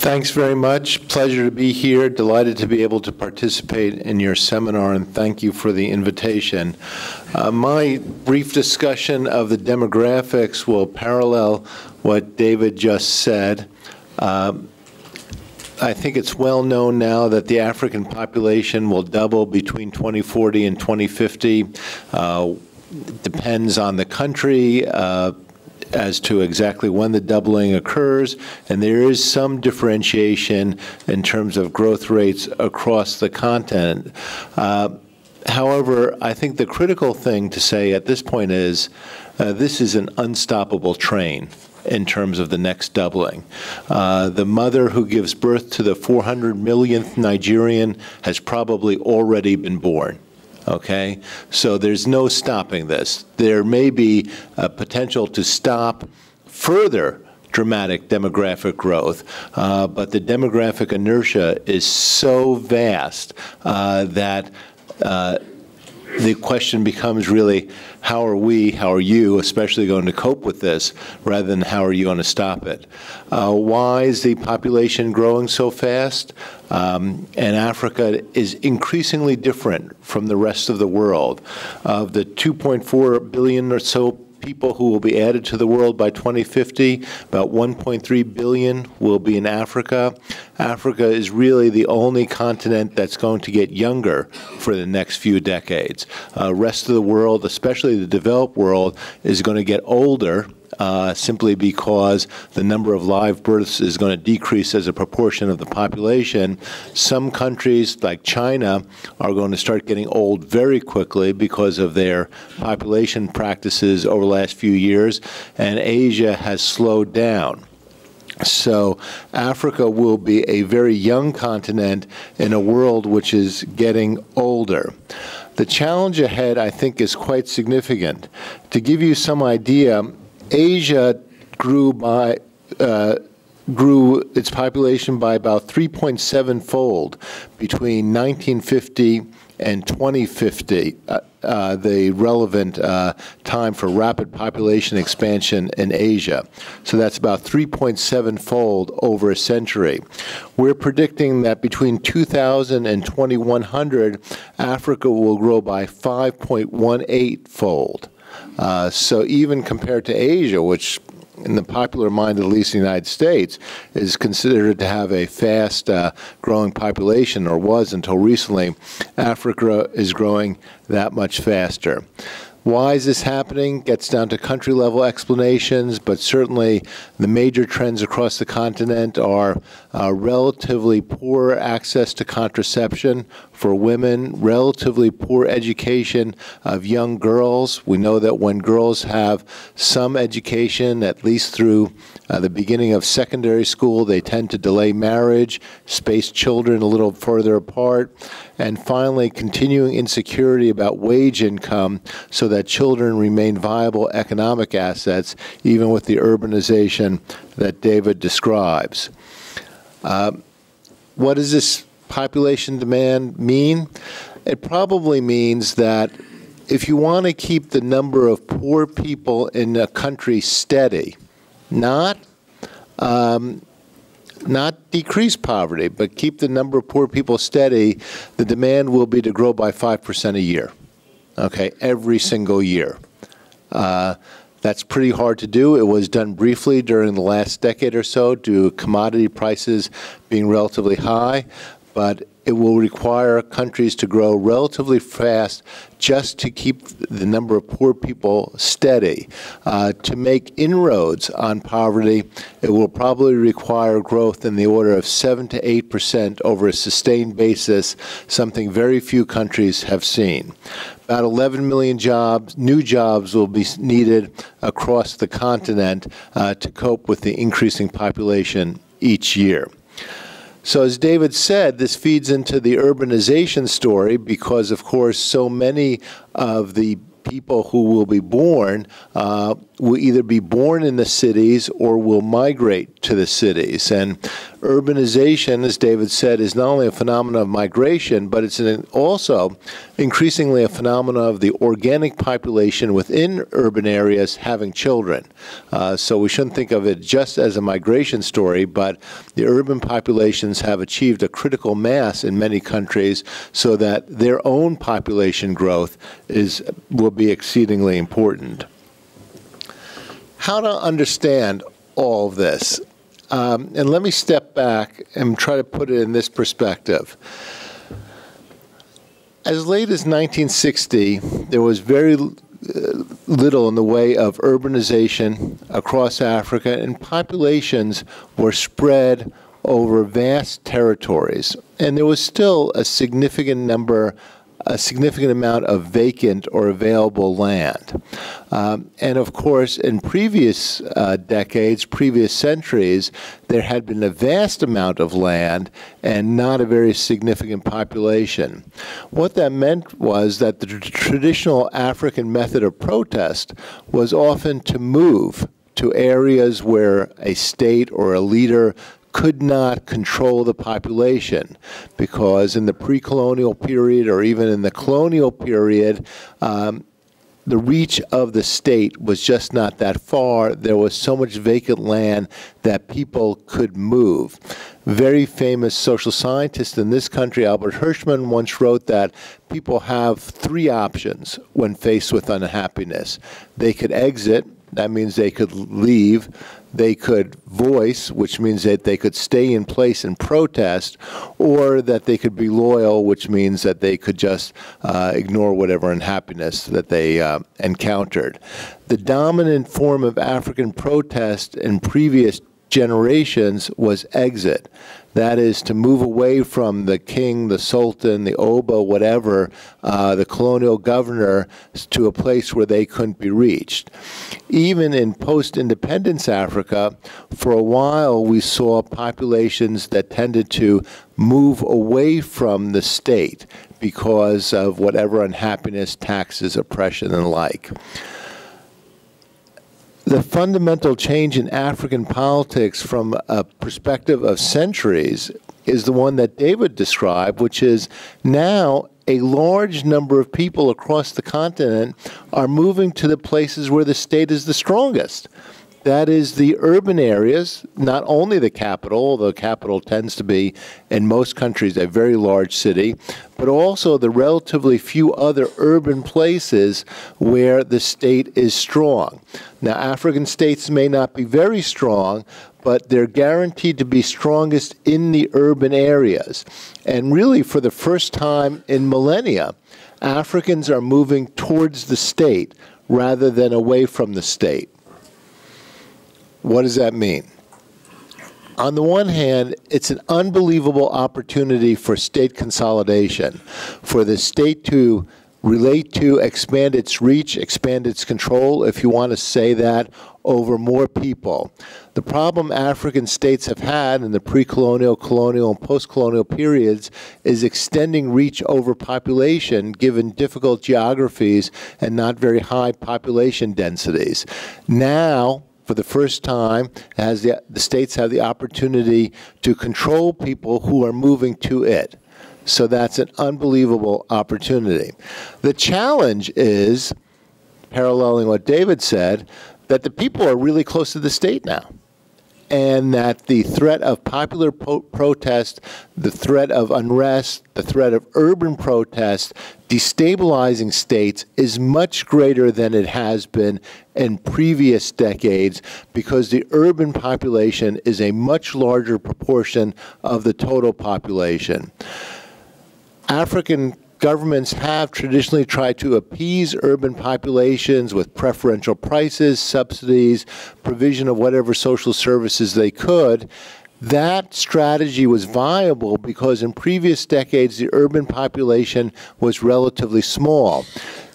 Thanks very much. Pleasure to be here. Delighted to be able to participate in your seminar, and thank you for the invitation. Uh, my brief discussion of the demographics will parallel what David just said. Uh, I think it's well known now that the African population will double between 2040 and 2050. Uh, depends on the country. Uh, as to exactly when the doubling occurs, and there is some differentiation in terms of growth rates across the continent. Uh, however, I think the critical thing to say at this point is uh, this is an unstoppable train in terms of the next doubling. Uh, the mother who gives birth to the 400 millionth Nigerian has probably already been born okay? So there's no stopping this. There may be a potential to stop further dramatic demographic growth, uh, but the demographic inertia is so vast uh, that uh, the question becomes really how are we, how are you, especially going to cope with this, rather than how are you going to stop it? Uh, why is the population growing so fast? Um, and Africa is increasingly different from the rest of the world. Of the 2.4 billion or so people who will be added to the world by 2050. About 1.3 billion will be in Africa. Africa is really the only continent that's going to get younger for the next few decades. Uh, rest of the world, especially the developed world, is going to get older uh, simply because the number of live births is going to decrease as a proportion of the population. Some countries, like China, are going to start getting old very quickly because of their population practices over the last few years, and Asia has slowed down. So Africa will be a very young continent in a world which is getting older. The challenge ahead, I think, is quite significant. To give you some idea, Asia grew by uh, grew its population by about 3.7 fold between 1950 and 2050, uh, uh, the relevant uh, time for rapid population expansion in Asia. So that's about 3.7 fold over a century. We're predicting that between 2000 and 2100, Africa will grow by 5.18 fold. Uh, so even compared to Asia, which in the popular mind, at least in the United States, is considered to have a fast uh, growing population, or was until recently, Africa is growing that much faster. Why is this happening? Gets down to country level explanations, but certainly the major trends across the continent are uh, relatively poor access to contraception for women, relatively poor education of young girls. We know that when girls have some education, at least through uh, the beginning of secondary school, they tend to delay marriage, space children a little further apart, and finally, continuing insecurity about wage income so that children remain viable economic assets, even with the urbanization that David describes. Uh, what does this population demand mean? It probably means that if you want to keep the number of poor people in a country steady, not um, not decrease poverty, but keep the number of poor people steady, the demand will be to grow by 5% a year, okay, every single year. Uh, that's pretty hard to do. It was done briefly during the last decade or so due to commodity prices being relatively high, but it will require countries to grow relatively fast just to keep the number of poor people steady. Uh, to make inroads on poverty, it will probably require growth in the order of 7 to 8 percent over a sustained basis, something very few countries have seen. About 11 million jobs, new jobs will be needed across the continent uh, to cope with the increasing population each year. So, as David said, this feeds into the urbanization story because, of course, so many of the people who will be born uh, will either be born in the cities or will migrate to the cities. And urbanization, as David said, is not only a phenomenon of migration, but it's an, also increasingly a phenomenon of the organic population within urban areas having children. Uh, so we shouldn't think of it just as a migration story, but the urban populations have achieved a critical mass in many countries so that their own population growth is will be exceedingly important. How to understand all of this? Um, and let me step back and try to put it in this perspective. As late as 1960, there was very uh, little in the way of urbanization across Africa, and populations were spread over vast territories. And there was still a significant number a significant amount of vacant or available land. Um, and of course, in previous uh, decades, previous centuries, there had been a vast amount of land and not a very significant population. What that meant was that the traditional African method of protest was often to move to areas where a state or a leader could not control the population because in the pre colonial period or even in the colonial period, um, the reach of the state was just not that far. There was so much vacant land that people could move. Very famous social scientist in this country, Albert Hirschman, once wrote that people have three options when faced with unhappiness. They could exit, that means they could leave they could voice, which means that they could stay in place and protest, or that they could be loyal, which means that they could just uh, ignore whatever unhappiness that they uh, encountered. The dominant form of African protest in previous generations was exit. That is to move away from the king, the sultan, the oba, whatever, uh, the colonial governor, to a place where they couldn't be reached. Even in post independence Africa, for a while we saw populations that tended to move away from the state because of whatever unhappiness, taxes, oppression, and like the fundamental change in African politics from a perspective of centuries is the one that David described, which is now a large number of people across the continent are moving to the places where the state is the strongest. That is the urban areas, not only the capital, the capital tends to be in most countries a very large city, but also the relatively few other urban places where the state is strong. Now, African states may not be very strong, but they're guaranteed to be strongest in the urban areas. And really, for the first time in millennia, Africans are moving towards the state rather than away from the state. What does that mean? On the one hand, it's an unbelievable opportunity for state consolidation, for the state to relate to, expand its reach, expand its control, if you want to say that, over more people. The problem African states have had in the pre colonial, and post colonial periods is extending reach over population given difficult geographies and not very high population densities. Now, for the first time, as the, the states have the opportunity to control people who are moving to it. So that's an unbelievable opportunity. The challenge is, paralleling what David said, that the people are really close to the state now and that the threat of popular po- protest, the threat of unrest, the threat of urban protest destabilizing states is much greater than it has been in previous decades because the urban population is a much larger proportion of the total population. African governments have traditionally tried to appease urban populations with preferential prices, subsidies, provision of whatever social services they could. That strategy was viable because in previous decades the urban population was relatively small.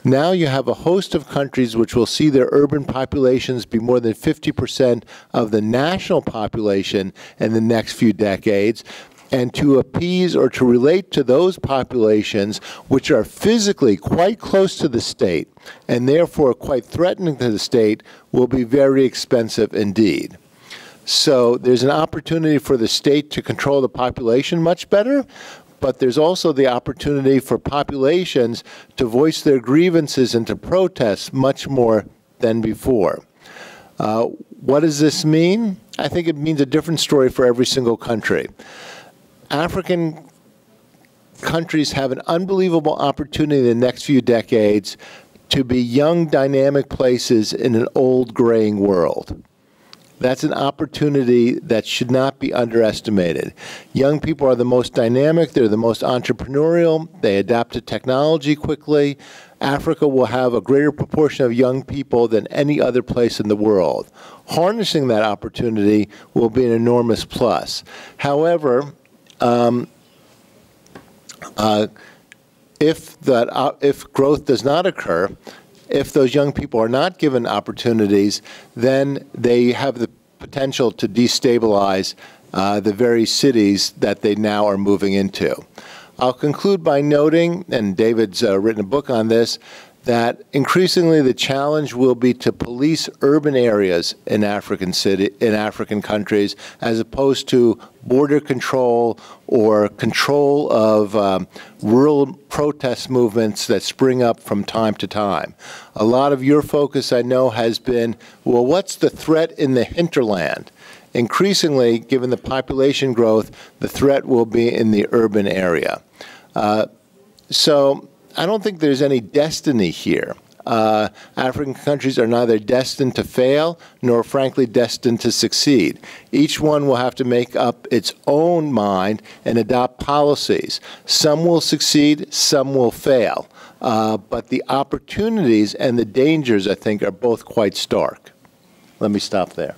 Now you have a host of countries which will see their urban populations be more than 50% of the national population in the next few decades and to appease or to relate to those populations which are physically quite close to the state and therefore quite threatening to the state will be very expensive indeed. So there's an opportunity for the state to control the population much better, but there's also the opportunity for populations to voice their grievances and to protest much more than before. Uh, what does this mean? I think it means a different story for every single country. African countries have an unbelievable opportunity in the next few decades to be young, dynamic places in an old, graying world. That's an opportunity that should not be underestimated. Young people are the most dynamic, they're the most entrepreneurial, they adapt to technology quickly. Africa will have a greater proportion of young people than any other place in the world. Harnessing that opportunity will be an enormous plus. However, um, uh, if that uh, if growth does not occur, if those young people are not given opportunities, then they have the potential to destabilize uh, the very cities that they now are moving into. I'll conclude by noting, and David's uh, written a book on this, that increasingly the challenge will be to police urban areas in African city in African countries as opposed to border control or control of um, rural protest movements that spring up from time to time. A lot of your focus, I know, has been, well, what's the threat in the hinterland? Increasingly, given the population growth, the threat will be in the urban area. Uh, so I don't think there's any destiny here. Uh, African countries are neither destined to fail nor, frankly, destined to succeed. Each one will have to make up its own mind and adopt policies. Some will succeed, some will fail. Uh, but the opportunities and the dangers, I think, are both quite stark. Let me stop there.